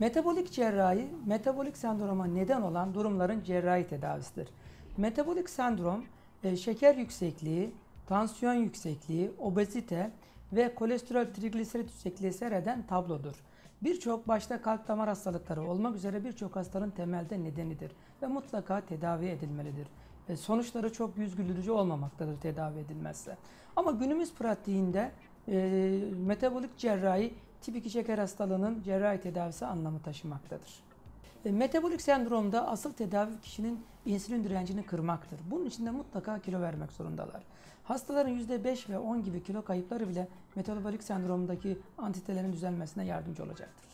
Metabolik cerrahi, metabolik sendroma neden olan durumların cerrahi tedavisidir. Metabolik sendrom, e, şeker yüksekliği, tansiyon yüksekliği, obezite ve kolesterol trigliserit yüksekliği seyreden tablodur. Birçok başta kalp damar hastalıkları olmak üzere birçok hastanın temelde nedenidir ve mutlaka tedavi edilmelidir. E, sonuçları çok yüz güldürücü olmamaktadır tedavi edilmezse. Ama günümüz pratiğinde e, metabolik cerrahi tip 2 şeker hastalığının cerrahi tedavisi anlamı taşımaktadır. E, Metabolik sendromda asıl tedavi kişinin insülin direncini kırmaktır. Bunun için de mutlaka kilo vermek zorundalar. Hastaların %5 ve 10 gibi kilo kayıpları bile metabolik sendromdaki antitelerin düzelmesine yardımcı olacaktır.